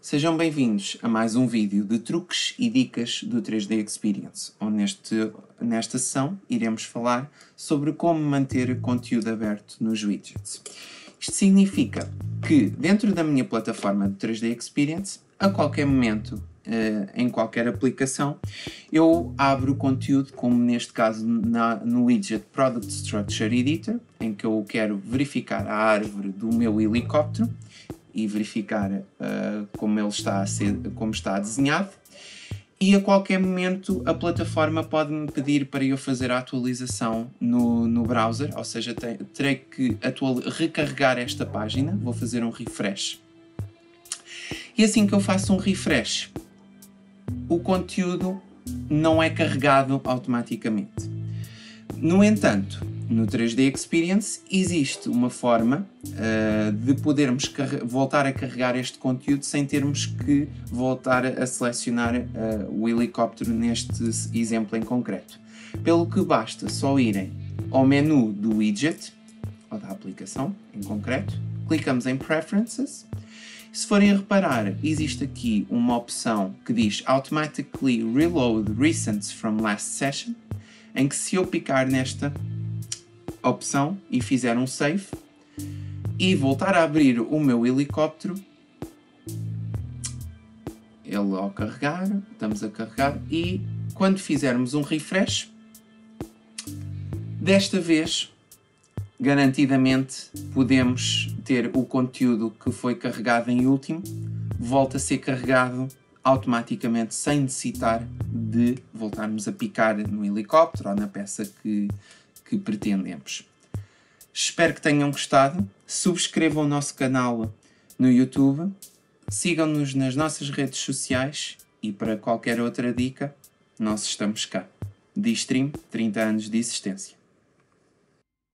Sejam bem-vindos a mais um vídeo de truques e dicas do 3D Experience, onde neste, nesta sessão iremos falar sobre como manter conteúdo aberto nos widgets. Isto significa que dentro da minha plataforma de 3D Experience, a qualquer momento, uh, em qualquer aplicação, eu abro conteúdo, como neste caso na, no widget Product Structure Editor, em que eu quero verificar a árvore do meu helicóptero e verificar uh, como ele está a ser, como está desenhado. E a qualquer momento a plataforma pode-me pedir para eu fazer a atualização no, no browser, ou seja, te, terei que atual, recarregar esta página, vou fazer um refresh. E assim que eu faço um refresh, o conteúdo não é carregado automaticamente. No entanto, no 3D Experience existe uma forma uh, de podermos voltar a carregar este conteúdo sem termos que voltar a selecionar uh, o helicóptero neste exemplo em concreto. Pelo que basta só irem ao menu do widget, ou da aplicação em concreto, clicamos em Preferences. Se forem a reparar, existe aqui uma opção que diz Automatically Reload Recents from Last Session, em que se eu picar nesta opção e fizer um save e voltar a abrir o meu helicóptero, ele ao carregar, estamos a carregar e quando fizermos um refresh, desta vez garantidamente podemos ter o conteúdo que foi carregado em último volta a ser carregado automaticamente sem necessitar de voltarmos a picar no helicóptero ou na peça que que pretendemos. Espero que tenham gostado. Subscrevam o nosso canal no YouTube, sigam-nos nas nossas redes sociais e para qualquer outra dica, nós estamos cá. Distream 30 anos de existência.